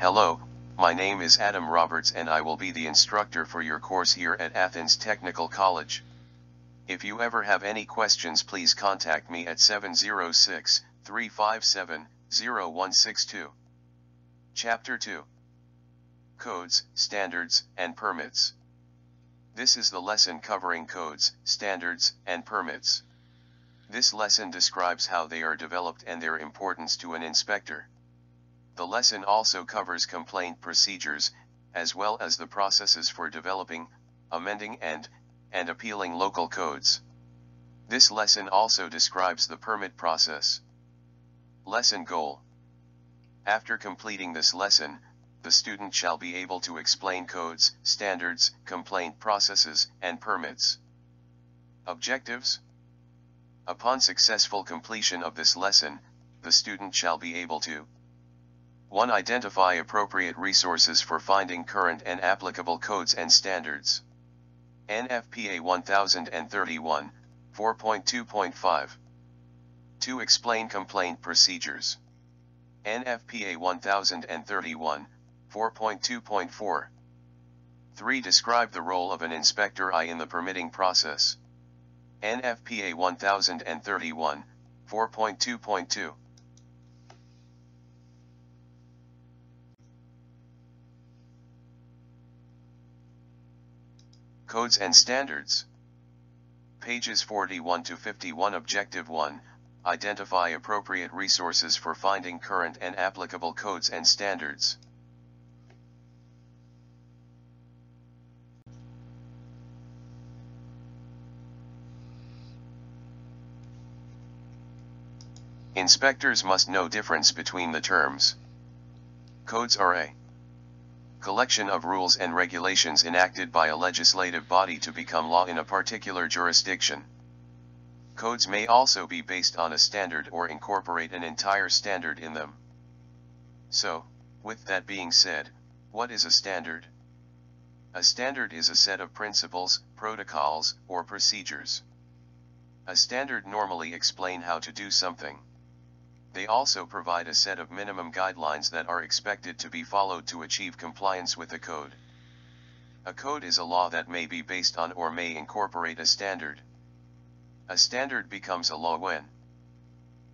Hello, my name is Adam Roberts and I will be the instructor for your course here at Athens Technical College. If you ever have any questions please contact me at 706-357-0162. Chapter 2 Codes, Standards, and Permits This is the lesson covering codes, standards, and permits. This lesson describes how they are developed and their importance to an inspector. The lesson also covers complaint procedures, as well as the processes for developing, amending and, and appealing local codes. This lesson also describes the permit process. Lesson Goal After completing this lesson, the student shall be able to explain codes, standards, complaint processes, and permits. Objectives Upon successful completion of this lesson, the student shall be able to 1. Identify appropriate resources for finding current and applicable codes and standards. NFPA 1031, 4.2.5. 2. Explain complaint procedures. NFPA 1031, 4.2.4. 3. Describe the role of an inspector I in the permitting process. NFPA 1031, 4.2.2. Codes and Standards Pages 41 to 51 Objective 1 Identify appropriate resources for finding current and applicable codes and standards. Inspectors must know difference between the terms. Codes are a collection of rules and regulations enacted by a legislative body to become law in a particular jurisdiction. Codes may also be based on a standard or incorporate an entire standard in them. So, with that being said, what is a standard? A standard is a set of principles, protocols, or procedures. A standard normally explain how to do something. They also provide a set of minimum guidelines that are expected to be followed to achieve compliance with the code. A code is a law that may be based on or may incorporate a standard. A standard becomes a law when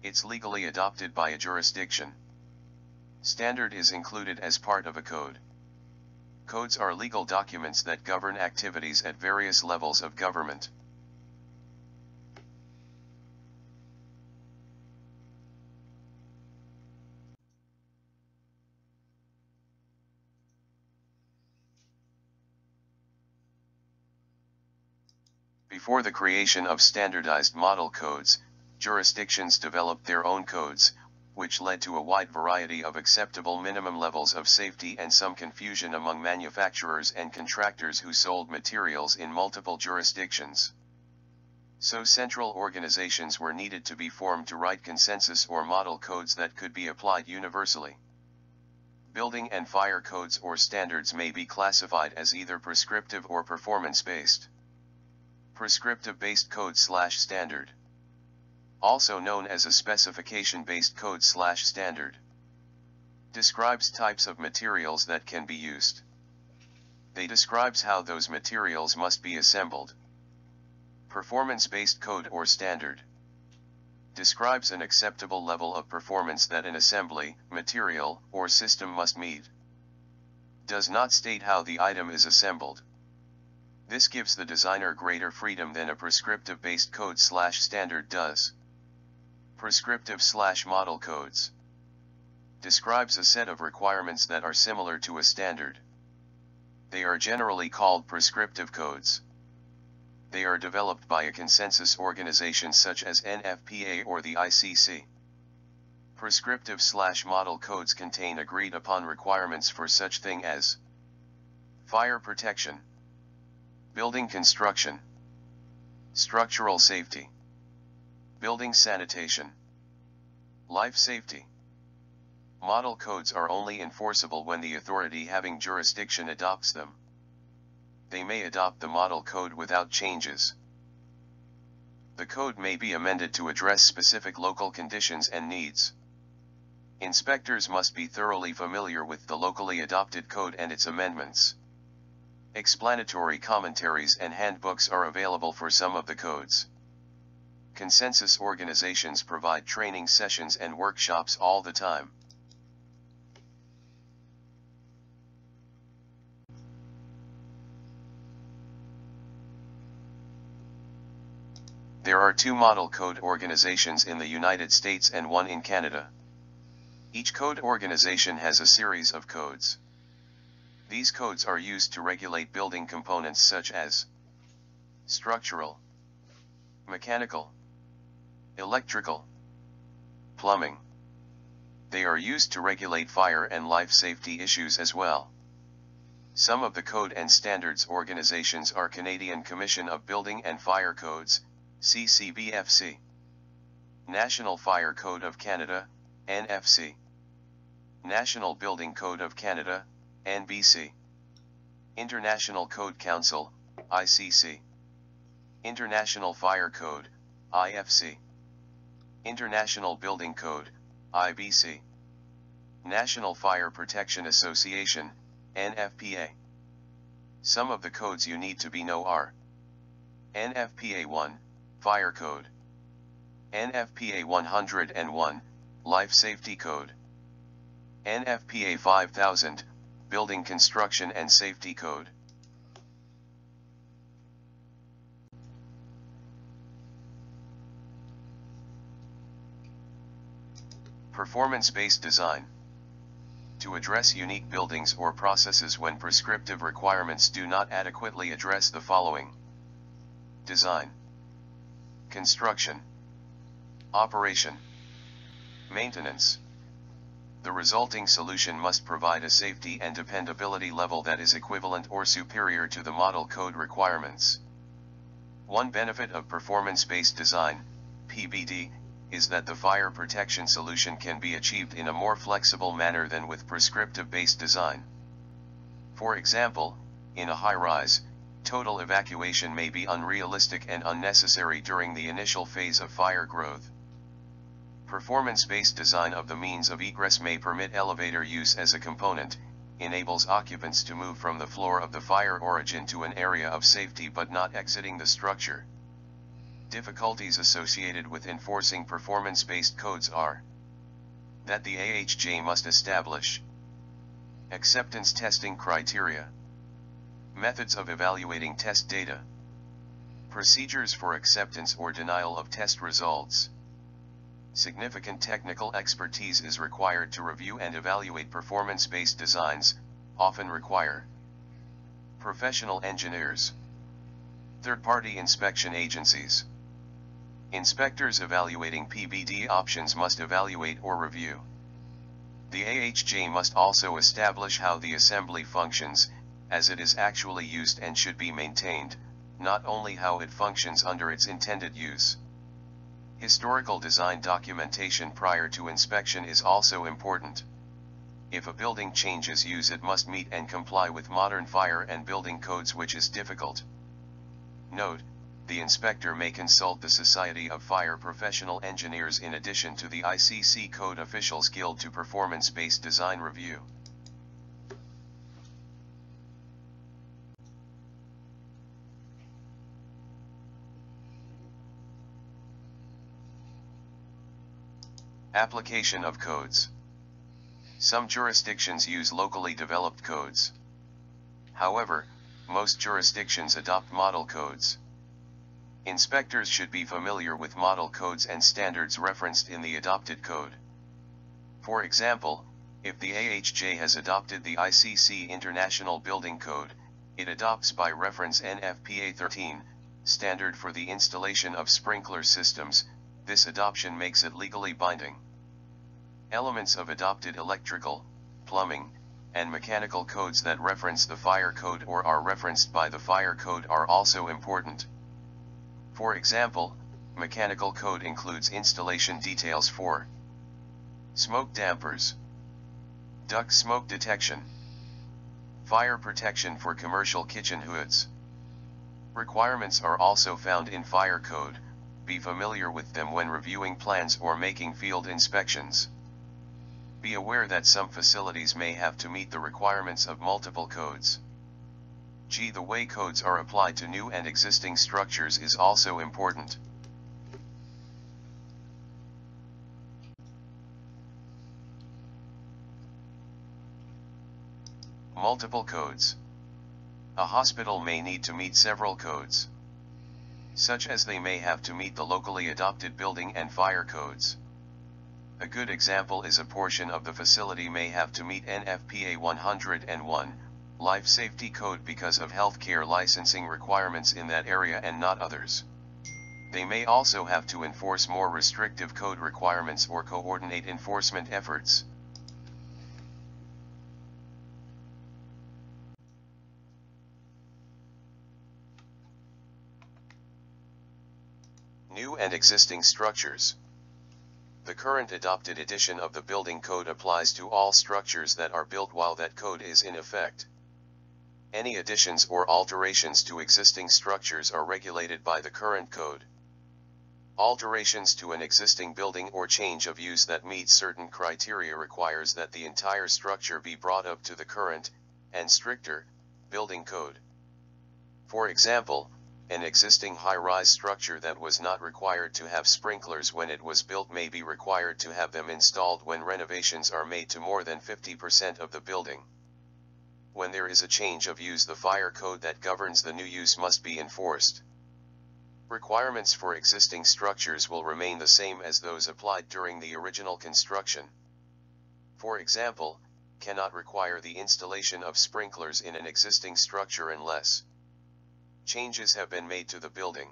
it's legally adopted by a jurisdiction. Standard is included as part of a code. Codes are legal documents that govern activities at various levels of government. Before the creation of standardized model codes, jurisdictions developed their own codes, which led to a wide variety of acceptable minimum levels of safety and some confusion among manufacturers and contractors who sold materials in multiple jurisdictions. So central organizations were needed to be formed to write consensus or model codes that could be applied universally. Building and fire codes or standards may be classified as either prescriptive or performance-based. Prescriptive-based code slash standard. Also known as a specification-based code slash standard. Describes types of materials that can be used. They describes how those materials must be assembled. Performance-based code or standard. Describes an acceptable level of performance that an assembly, material, or system must meet. Does not state how the item is assembled. This gives the designer greater freedom than a prescriptive-based code slash standard does. Prescriptive slash model codes. Describes a set of requirements that are similar to a standard. They are generally called prescriptive codes. They are developed by a consensus organization such as NFPA or the ICC. Prescriptive slash model codes contain agreed upon requirements for such thing as fire protection, Building construction. Structural safety. Building sanitation. Life safety. Model codes are only enforceable when the authority having jurisdiction adopts them. They may adopt the model code without changes. The code may be amended to address specific local conditions and needs. Inspectors must be thoroughly familiar with the locally adopted code and its amendments. Explanatory commentaries and handbooks are available for some of the codes. Consensus organizations provide training sessions and workshops all the time. There are two model code organizations in the United States and one in Canada. Each code organization has a series of codes. These codes are used to regulate building components such as structural, mechanical, electrical, plumbing. They are used to regulate fire and life safety issues as well. Some of the code and standards organizations are Canadian Commission of Building and Fire Codes, CCBFC. National Fire Code of Canada, NFC. National Building Code of Canada, NBC. International Code Council, ICC. International Fire Code, IFC. International Building Code, IBC. National Fire Protection Association, NFPA. Some of the codes you need to be know are NFPA 1, Fire Code. NFPA 101, Life Safety Code. NFPA 5000, Building Construction and Safety Code. Performance-based design. To address unique buildings or processes when prescriptive requirements do not adequately address the following. Design. Construction. Operation. Maintenance. The resulting solution must provide a safety and dependability level that is equivalent or superior to the model code requirements. One benefit of performance-based design, PBD, is that the fire protection solution can be achieved in a more flexible manner than with prescriptive-based design. For example, in a high-rise, total evacuation may be unrealistic and unnecessary during the initial phase of fire growth. Performance-based design of the means of egress may permit elevator use as a component, enables occupants to move from the floor of the fire origin to an area of safety but not exiting the structure. Difficulties associated with enforcing performance-based codes are that the AHJ must establish acceptance testing criteria Methods of evaluating test data. Procedures for acceptance or denial of test results. Significant technical expertise is required to review and evaluate performance-based designs, often require professional engineers, third-party inspection agencies. Inspectors evaluating PBD options must evaluate or review. The AHJ must also establish how the assembly functions, as it is actually used and should be maintained, not only how it functions under its intended use. Historical design documentation prior to inspection is also important. If a building changes use it must meet and comply with modern fire and building codes which is difficult. Note, the inspector may consult the Society of Fire Professional Engineers in addition to the ICC Code Officials Guide to performance-based design review. Application of codes. Some jurisdictions use locally developed codes. However, most jurisdictions adopt model codes. Inspectors should be familiar with model codes and standards referenced in the adopted code. For example, if the AHJ has adopted the ICC International Building Code, it adopts by reference NFPA 13, standard for the installation of sprinkler systems, this adoption makes it legally binding. Elements of adopted electrical, plumbing, and mechanical codes that reference the fire code or are referenced by the fire code are also important. For example, mechanical code includes installation details for smoke dampers, duct smoke detection, fire protection for commercial kitchen hoods. Requirements are also found in fire code, be familiar with them when reviewing plans or making field inspections. Be aware that some facilities may have to meet the requirements of multiple codes. G. The way codes are applied to new and existing structures is also important. Multiple codes. A hospital may need to meet several codes. Such as they may have to meet the locally adopted building and fire codes. A good example is a portion of the facility may have to meet NFPA 101, Life Safety Code because of healthcare licensing requirements in that area and not others. They may also have to enforce more restrictive code requirements or coordinate enforcement efforts. New and existing structures. The current adopted edition of the building code applies to all structures that are built while that code is in effect. Any additions or alterations to existing structures are regulated by the current code. Alterations to an existing building or change of use that meets certain criteria requires that the entire structure be brought up to the current, and stricter, building code. For example, an existing high-rise structure that was not required to have sprinklers when it was built may be required to have them installed when renovations are made to more than 50% of the building. When there is a change of use the fire code that governs the new use must be enforced. Requirements for existing structures will remain the same as those applied during the original construction. For example, cannot require the installation of sprinklers in an existing structure unless changes have been made to the building.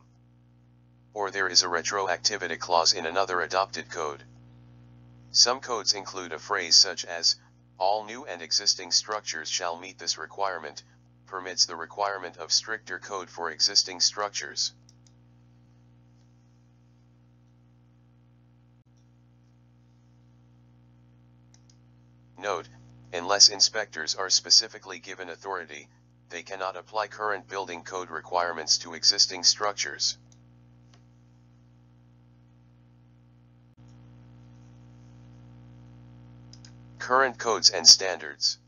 Or there is a retroactivity clause in another adopted code. Some codes include a phrase such as, all new and existing structures shall meet this requirement, permits the requirement of stricter code for existing structures. Note, unless inspectors are specifically given authority, they cannot apply current building code requirements to existing structures. Current codes and standards.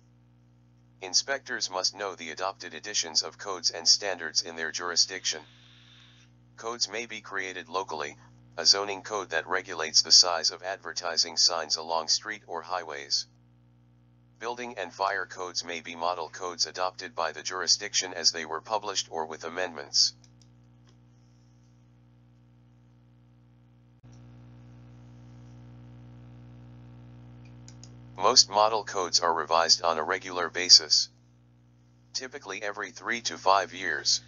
Inspectors must know the adopted editions of codes and standards in their jurisdiction. Codes may be created locally, a zoning code that regulates the size of advertising signs along street or highways. Building and fire codes may be model codes adopted by the jurisdiction as they were published or with amendments. Most model codes are revised on a regular basis. Typically every three to five years.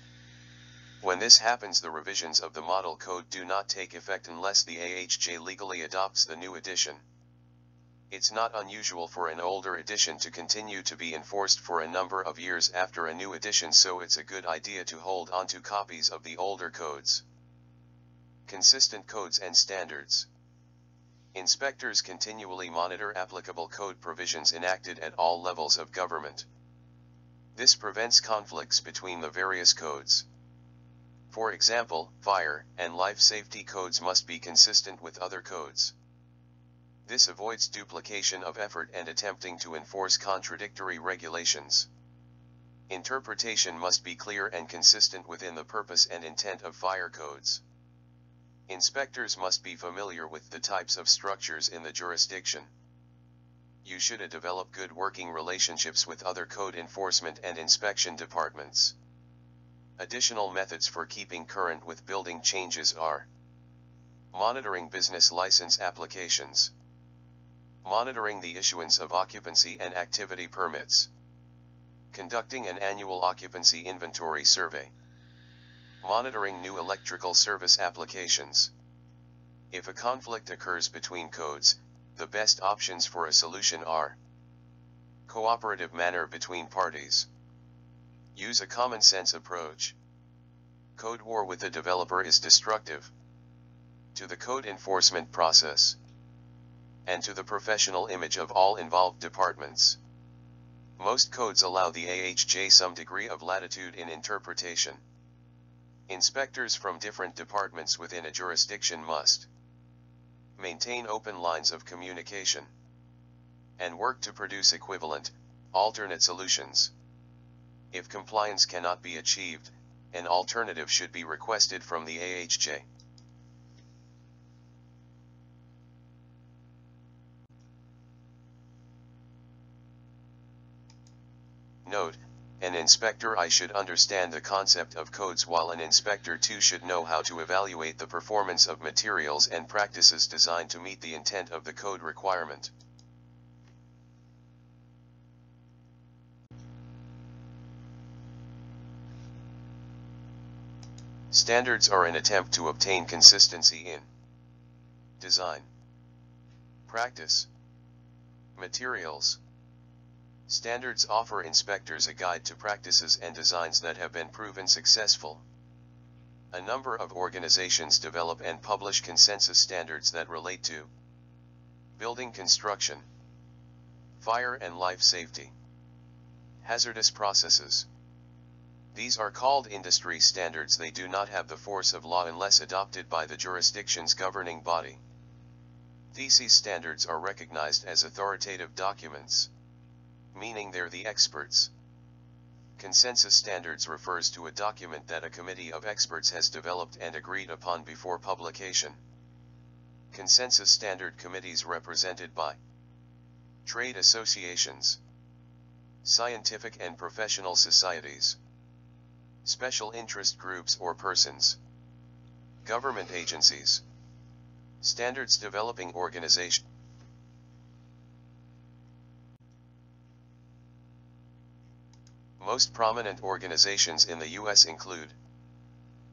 When this happens the revisions of the model code do not take effect unless the AHJ legally adopts the new edition. It's not unusual for an older edition to continue to be enforced for a number of years after a new edition so it's a good idea to hold onto copies of the older codes. Consistent codes and standards. Inspectors continually monitor applicable code provisions enacted at all levels of government. This prevents conflicts between the various codes. For example, fire and life safety codes must be consistent with other codes. This avoids duplication of effort and attempting to enforce contradictory regulations. Interpretation must be clear and consistent within the purpose and intent of fire codes. Inspectors must be familiar with the types of structures in the jurisdiction. You should develop good working relationships with other code enforcement and inspection departments. Additional methods for keeping current with building changes are Monitoring business license applications Monitoring the issuance of occupancy and activity permits. Conducting an annual occupancy inventory survey. Monitoring new electrical service applications. If a conflict occurs between codes, the best options for a solution are Cooperative manner between parties. Use a common sense approach. Code war with the developer is destructive to the code enforcement process and to the professional image of all involved departments. Most codes allow the AHJ some degree of latitude in interpretation. Inspectors from different departments within a jurisdiction must maintain open lines of communication. and work to produce equivalent, alternate solutions. If compliance cannot be achieved, an alternative should be requested from the AHJ. Note, an inspector I should understand the concept of codes while an inspector too should know how to evaluate the performance of materials and practices designed to meet the intent of the code requirement. Standards are an attempt to obtain consistency in design, practice, materials. Standards offer inspectors a guide to practices and designs that have been proven successful. A number of organizations develop and publish consensus standards that relate to building construction, fire and life safety, hazardous processes. These are called industry standards they do not have the force of law unless adopted by the jurisdiction's governing body. These standards are recognized as authoritative documents. Meaning they're the experts. Consensus standards refers to a document that a committee of experts has developed and agreed upon before publication. Consensus standard committees represented by trade associations, scientific and professional societies, special interest groups or persons, government agencies, standards developing organization. Most prominent organizations in the U.S. include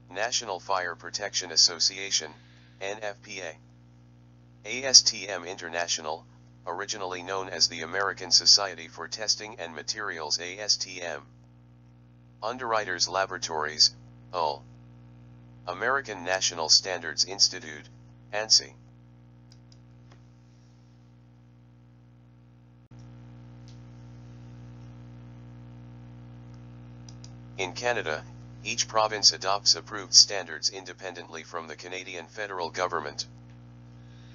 National Fire Protection Association, NFPA, ASTM International, originally known as the American Society for Testing and Materials ASTM, Underwriters Laboratories, UL. American National Standards Institute, ANSI. In Canada, each province adopts approved standards independently from the Canadian federal government.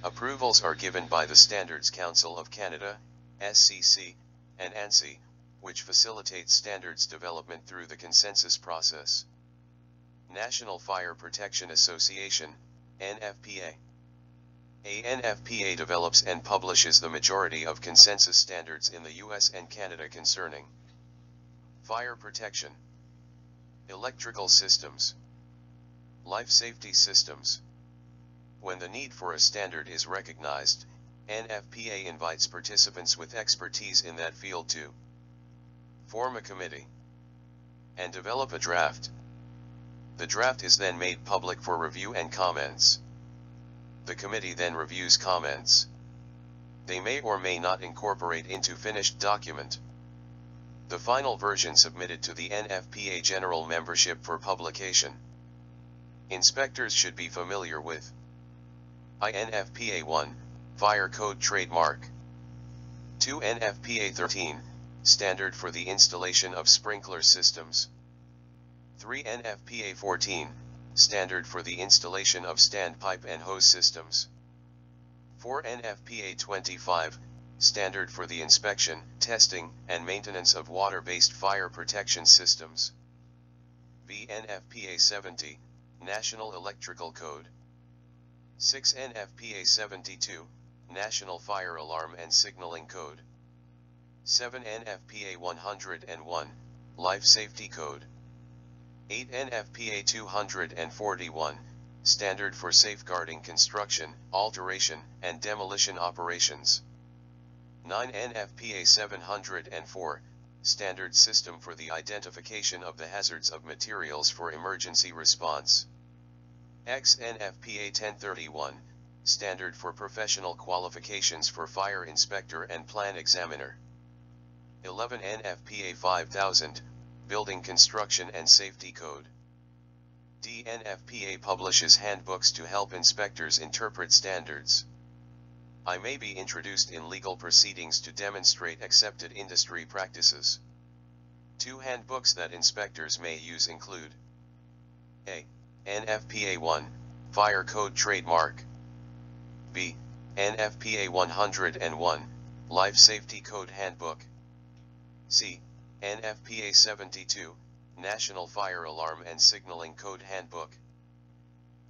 Approvals are given by the Standards Council of Canada, SCC, and ANSI, which facilitates standards development through the consensus process. National Fire Protection Association, NFPA. ANFPA develops and publishes the majority of consensus standards in the US and Canada concerning fire protection, electrical systems, life safety systems. When the need for a standard is recognized, NFPA invites participants with expertise in that field to form a committee, and develop a draft. The draft is then made public for review and comments. The committee then reviews comments. They may or may not incorporate into finished document. The final version submitted to the NFPA general membership for publication. Inspectors should be familiar with INFPA 1, Fire Code Trademark 2 NFPA 13, standard for the installation of sprinkler systems. 3 NFPA 14, standard for the installation of standpipe and hose systems. 4 NFPA 25, standard for the inspection, testing, and maintenance of water-based fire protection systems. VNFPA 70, National Electrical Code. 6 NFPA 72, National Fire Alarm and Signaling Code. 7 NFPA 101, Life Safety Code. 8 NFPA 241, Standard for Safeguarding Construction, Alteration, and Demolition Operations. 9 NFPA 704, Standard System for the Identification of the Hazards of Materials for Emergency Response. X NFPA 1031, Standard for Professional Qualifications for Fire Inspector and Plan Examiner. 11 NFPA 5000, Building Construction and Safety Code. DNFPA publishes handbooks to help inspectors interpret standards. I may be introduced in legal proceedings to demonstrate accepted industry practices. Two handbooks that inspectors may use include A. NFPA 1, Fire Code Trademark B. NFPA 101, Life Safety Code Handbook. C. NFPA 72, National Fire Alarm and Signaling Code Handbook.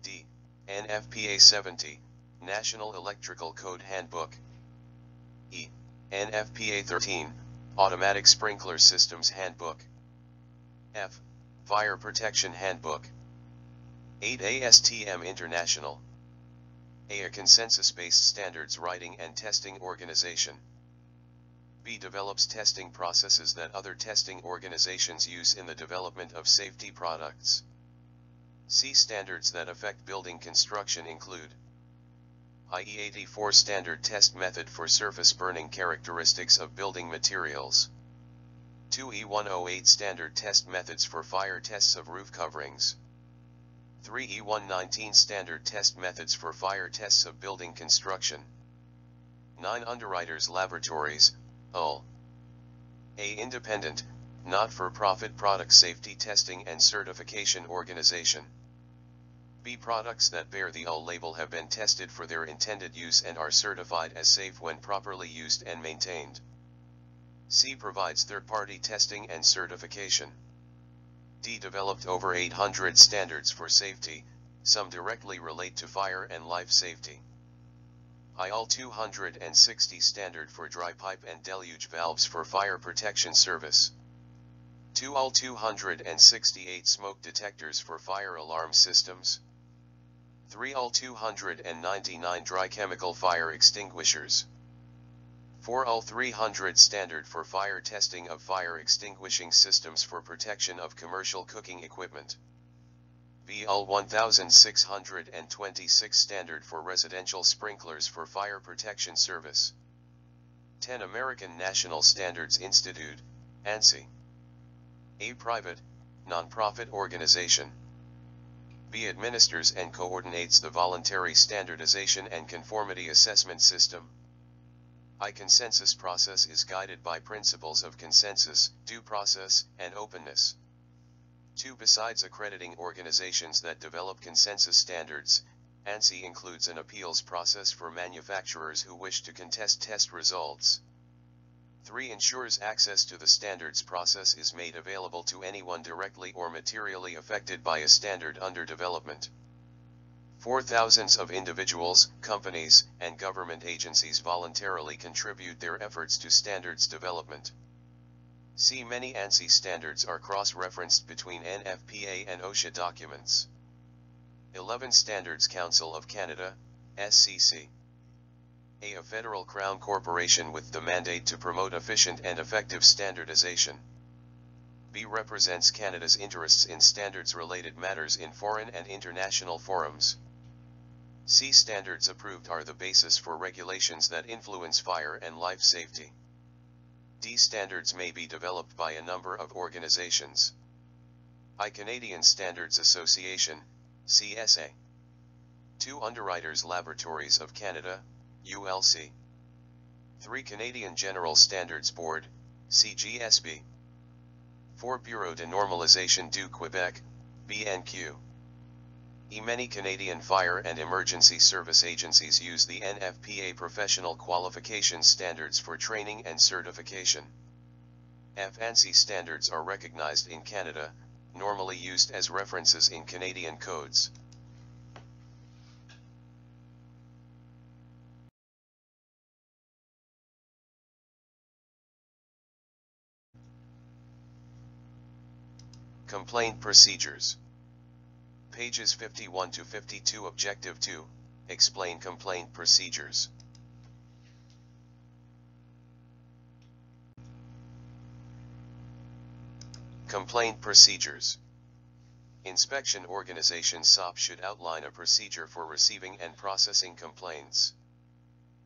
D. NFPA 70, National Electrical Code Handbook. E. NFPA 13, Automatic Sprinkler Systems Handbook. F. Fire Protection Handbook. 8 ASTM International. A. A consensus-based standards writing and testing organization. B. Develops testing processes that other testing organizations use in the development of safety products. C. Standards that affect building construction include IE84 Standard Test Method for Surface Burning Characteristics of Building Materials. 2E108 Standard Test Methods for Fire Tests of Roof Coverings. 3E119 Standard Test Methods for Fire Tests of Building Construction. 9 Underwriters Laboratories, UL A independent, not-for-profit product safety testing and certification organization B products that bear the UL label have been tested for their intended use and are certified as safe when properly used and maintained. C provides third-party testing and certification. D developed over 800 standards for safety, some directly relate to fire and life safety. IL 260 standard for dry pipe and deluge valves for fire protection service. 2 UL 268 smoke detectors for fire alarm systems. 3 UL 299 dry chemical fire extinguishers. 4 UL 300 standard for fire testing of fire extinguishing systems for protection of commercial cooking equipment. VL 1626 standard for residential sprinklers for fire protection service. 10 American National Standards Institute, ANSI. A private, non-profit organization. B administers and coordinates the voluntary standardization and conformity assessment system. I consensus process is guided by principles of consensus, due process, and openness. 2. Besides accrediting organizations that develop consensus standards, ANSI includes an appeals process for manufacturers who wish to contest test results. 3. Ensures access to the standards process is made available to anyone directly or materially affected by a standard under development. 4. Thousands of individuals, companies, and government agencies voluntarily contribute their efforts to standards development. See many ANSI standards are cross-referenced between NFPA and OSHA documents. 11 Standards Council of Canada, SCC. A. A federal crown corporation with the mandate to promote efficient and effective standardization. B. Represents Canada's interests in standards-related matters in foreign and international forums. C. Standards approved are the basis for regulations that influence fire and life safety. D. Standards may be developed by a number of organizations. I. Canadian Standards Association, CSA. 2. Underwriters Laboratories of Canada, ULC. 3. Canadian General Standards Board, CGSB. 4. Bureau de Normalisation du Québec, BNQ. E. Many Canadian fire and emergency service agencies use the NFPA professional qualification standards for training and certification. F. ANSI standards are recognized in Canada, normally used as references in Canadian codes. Complaint Procedures Pages 51 to 52 Objective 2, Explain Complaint Procedures. Complaint Procedures Inspection Organization SOP should outline a procedure for receiving and processing complaints.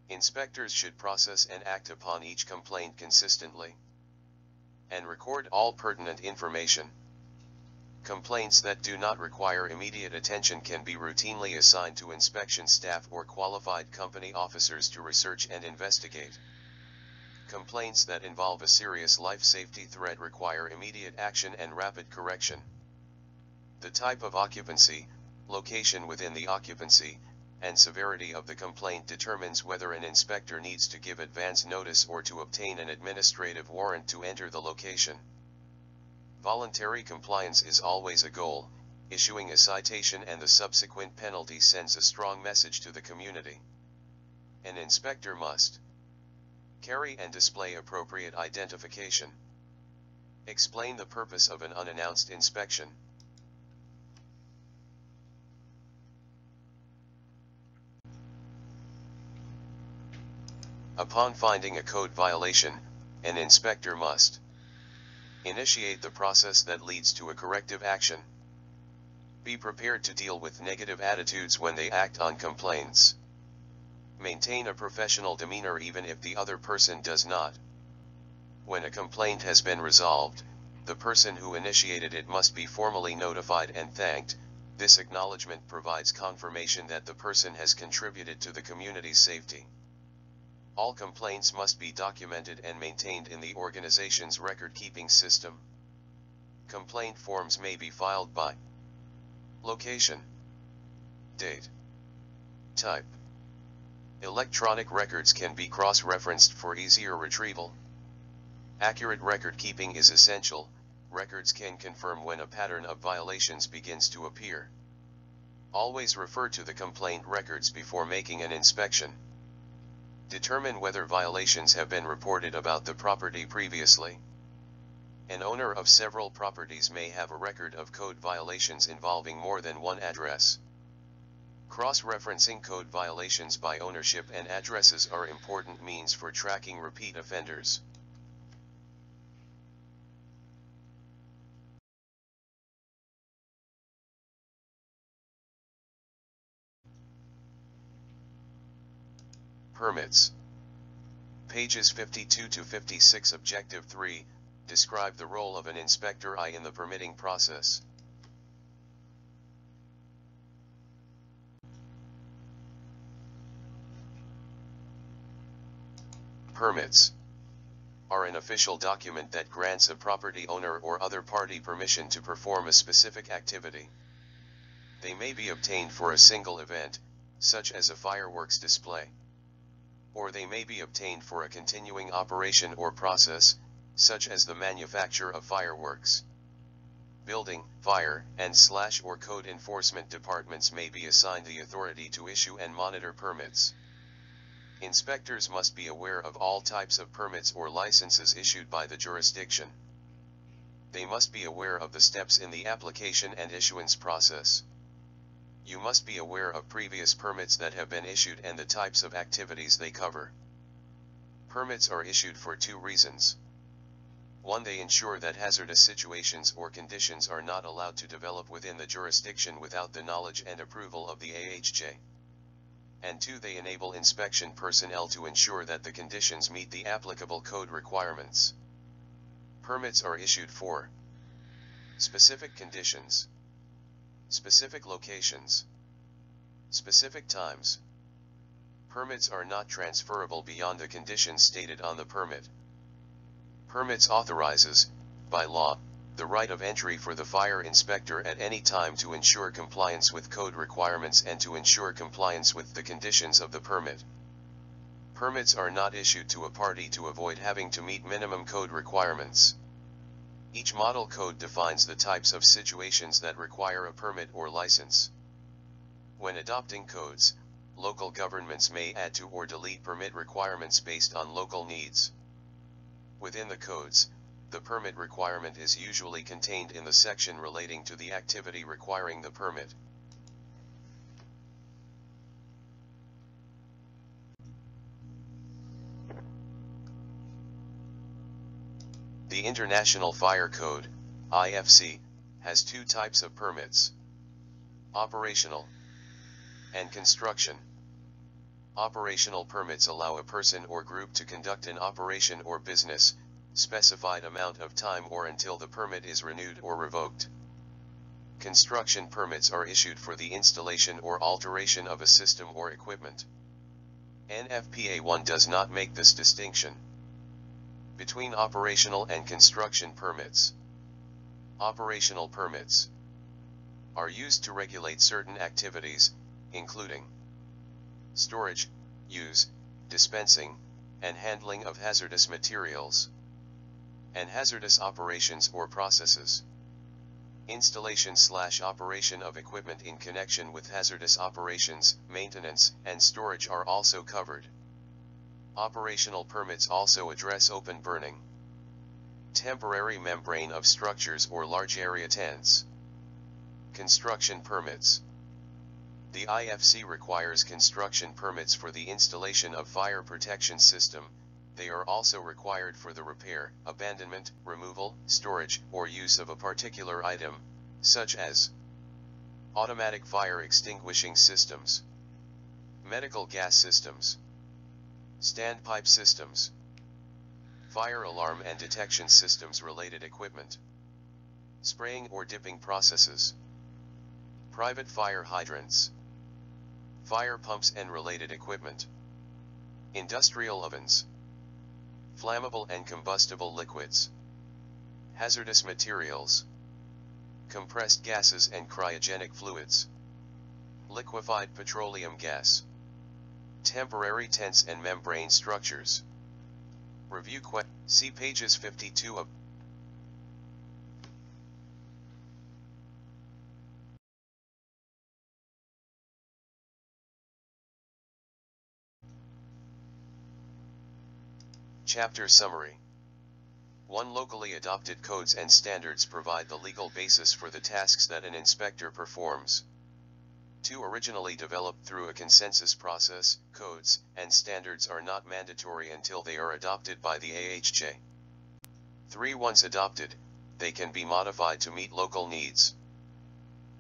Inspectors should process and act upon each complaint consistently and record all pertinent information. Complaints that do not require immediate attention can be routinely assigned to inspection staff or qualified company officers to research and investigate. Complaints that involve a serious life safety threat require immediate action and rapid correction. The type of occupancy, location within the occupancy, and severity of the complaint determines whether an inspector needs to give advance notice or to obtain an administrative warrant to enter the location. Voluntary compliance is always a goal, issuing a citation and the subsequent penalty sends a strong message to the community. An inspector must carry and display appropriate identification. Explain the purpose of an unannounced inspection. Upon finding a code violation, an inspector must initiate the process that leads to a corrective action. Be prepared to deal with negative attitudes when they act on complaints. Maintain a professional demeanor even if the other person does not. When a complaint has been resolved, the person who initiated it must be formally notified and thanked. This acknowledgement provides confirmation that the person has contributed to the community's safety. All complaints must be documented and maintained in the organization's record-keeping system. Complaint forms may be filed by Location Date Type Electronic records can be cross-referenced for easier retrieval. Accurate record keeping is essential, records can confirm when a pattern of violations begins to appear. Always refer to the complaint records before making an inspection. Determine whether violations have been reported about the property previously. An owner of several properties may have a record of code violations involving more than one address. Cross-referencing code violations by ownership and addresses are important means for tracking repeat offenders. Permits Pages 52 to 56 Objective 3 Describe the role of an inspector I in the permitting process. Permits are an official document that grants a property owner or other party permission to perform a specific activity. They may be obtained for a single event, such as a fireworks display. Or they may be obtained for a continuing operation or process, such as the manufacture of fireworks. Building, fire, and slash or code enforcement departments may be assigned the authority to issue and monitor permits. Inspectors must be aware of all types of permits or licenses issued by the jurisdiction. They must be aware of the steps in the application and issuance process. You must be aware of previous permits that have been issued and the types of activities they cover. Permits are issued for two reasons. One they ensure that hazardous situations or conditions are not allowed to develop within the jurisdiction without the knowledge and approval of the AHJ. And two they enable inspection personnel to ensure that the conditions meet the applicable code requirements. Permits are issued for specific conditions, specific locations, specific times. Permits are not transferable beyond the conditions stated on the permit. Permits authorizes, by law, the right of entry for the fire inspector at any time to ensure compliance with code requirements and to ensure compliance with the conditions of the permit. Permits are not issued to a party to avoid having to meet minimum code requirements. Each model code defines the types of situations that require a permit or license. When adopting codes, local governments may add to or delete permit requirements based on local needs. Within the codes, the permit requirement is usually contained in the section relating to the activity requiring the permit. The International Fire Code, IFC, has two types of permits. Operational and construction. Operational permits allow a person or group to conduct an operation or business, specified amount of time or until the permit is renewed or revoked. Construction permits are issued for the installation or alteration of a system or equipment. NFPA 1 does not make this distinction between operational and construction permits. Operational permits are used to regulate certain activities, including storage, use, dispensing, and handling of hazardous materials, and hazardous operations or processes. Installation slash operation of equipment in connection with hazardous operations, maintenance, and storage are also covered. Operational permits also address open burning. Temporary membrane of structures or large area tents. Construction permits. The IFC requires construction permits for the installation of fire protection system, they are also required for the repair, abandonment, removal, storage, or use of a particular item, such as automatic fire extinguishing systems, medical gas systems, standpipe systems, fire alarm and detection systems related equipment, spraying or dipping processes, private fire hydrants, fire pumps and related equipment, industrial ovens, flammable and combustible liquids, hazardous materials, compressed gases and cryogenic fluids, liquefied petroleum gas, temporary tents and membrane structures. Review que see pages 52 of Chapter Summary 1. Locally adopted codes and standards provide the legal basis for the tasks that an inspector performs. 2. Originally developed through a consensus process, codes and standards are not mandatory until they are adopted by the AHJ. 3. Once adopted, they can be modified to meet local needs.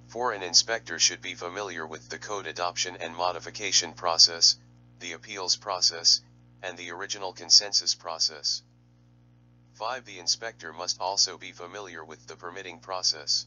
4. An inspector should be familiar with the code adoption and modification process, the appeals process, and the original consensus process. 5. The inspector must also be familiar with the permitting process.